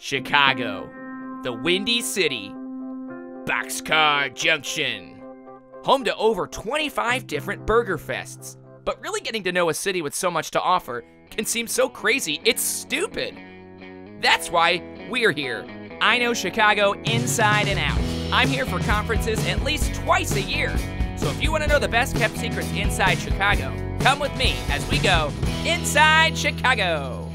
Chicago, the Windy City, Boxcar Junction, home to over 25 different burger fests. But really getting to know a city with so much to offer can seem so crazy, it's stupid. That's why we're here. I know Chicago inside and out. I'm here for conferences at least twice a year. So if you want to know the best kept secrets inside Chicago, come with me as we go inside Chicago.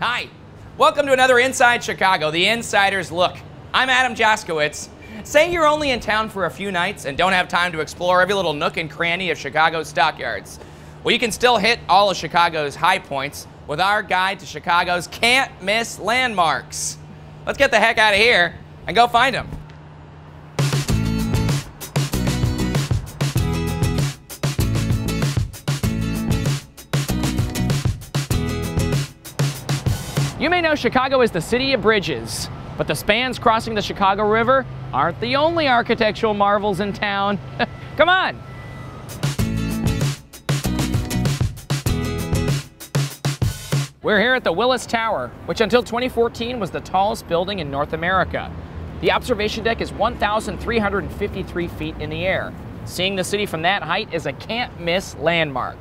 Hi, welcome to another Inside Chicago, the Insider's Look. I'm Adam Joskowicz. Say you're only in town for a few nights and don't have time to explore every little nook and cranny of Chicago's stockyards. Well, you can still hit all of Chicago's high points with our guide to Chicago's can't miss landmarks. Let's get the heck out of here and go find them. You may know Chicago as the city of bridges, but the spans crossing the Chicago River aren't the only architectural marvels in town. Come on. We're here at the Willis Tower, which until 2014 was the tallest building in North America. The observation deck is 1,353 feet in the air. Seeing the city from that height is a can't miss landmark.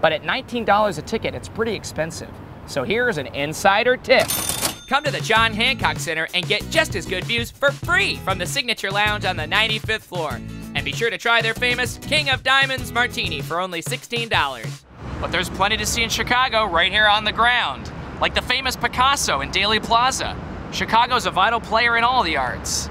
But at $19 a ticket, it's pretty expensive. So here's an insider tip. Come to the John Hancock Center and get just as good views for free from the Signature Lounge on the 95th floor. And be sure to try their famous King of Diamonds Martini for only $16. But there's plenty to see in Chicago right here on the ground, like the famous Picasso in Daley Plaza. Chicago's a vital player in all the arts.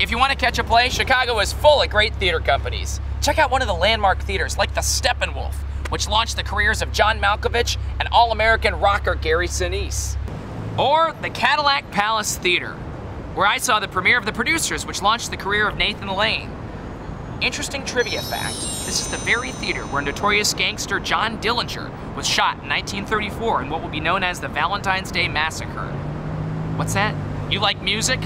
If you want to catch a play, Chicago is full of great theater companies. Check out one of the landmark theaters like the Steppenwolf, which launched the careers of John Malkovich and All-American rocker Gary Sinise. Or the Cadillac Palace Theater, where I saw the premiere of The Producers, which launched the career of Nathan Lane. Interesting trivia fact, this is the very theater where notorious gangster John Dillinger was shot in 1934 in what will be known as the Valentine's Day Massacre. What's that? You like music?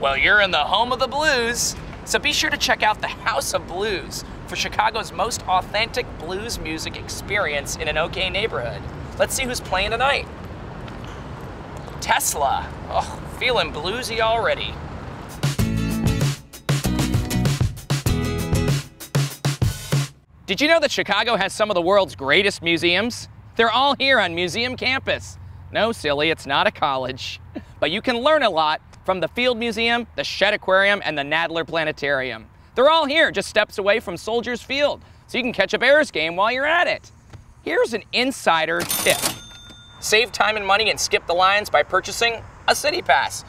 Well, you're in the home of the blues. So be sure to check out the House of Blues for Chicago's most authentic blues music experience in an okay neighborhood. Let's see who's playing tonight. Tesla. Oh, feeling bluesy already. Did you know that Chicago has some of the world's greatest museums? They're all here on Museum Campus. No, silly, it's not a college. But you can learn a lot from the Field Museum, the Shedd Aquarium, and the Adler Planetarium. They're all here, just steps away from Soldiers Field, so you can catch a Bears game while you're at it. Here's an insider tip. Save time and money and skip the lines by purchasing a City Pass,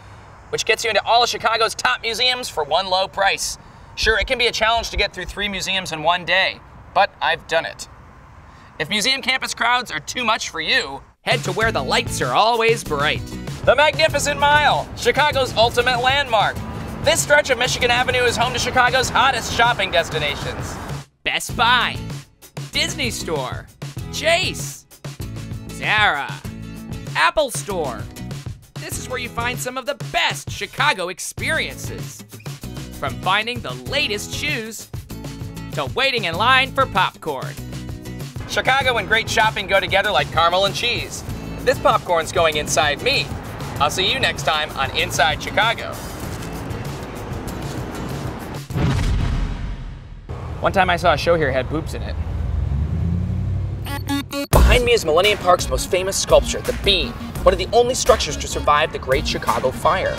which gets you into all of Chicago's top museums for one low price. Sure, it can be a challenge to get through three museums in one day, but I've done it. If museum campus crowds are too much for you, head to where the lights are always bright. The Magnificent Mile, Chicago's ultimate landmark. This stretch of Michigan Avenue is home to Chicago's hottest shopping destinations. Best Buy, Disney Store, Chase, Zara, Apple Store. This is where you find some of the best Chicago experiences. From finding the latest shoes to waiting in line for popcorn. Chicago and great shopping go together like caramel and cheese. This popcorn's going inside me. I'll see you next time on Inside Chicago. One time I saw a show here had boobs in it. Behind me is Millennium Park's most famous sculpture, the Bean, one of the only structures to survive the Great Chicago Fire.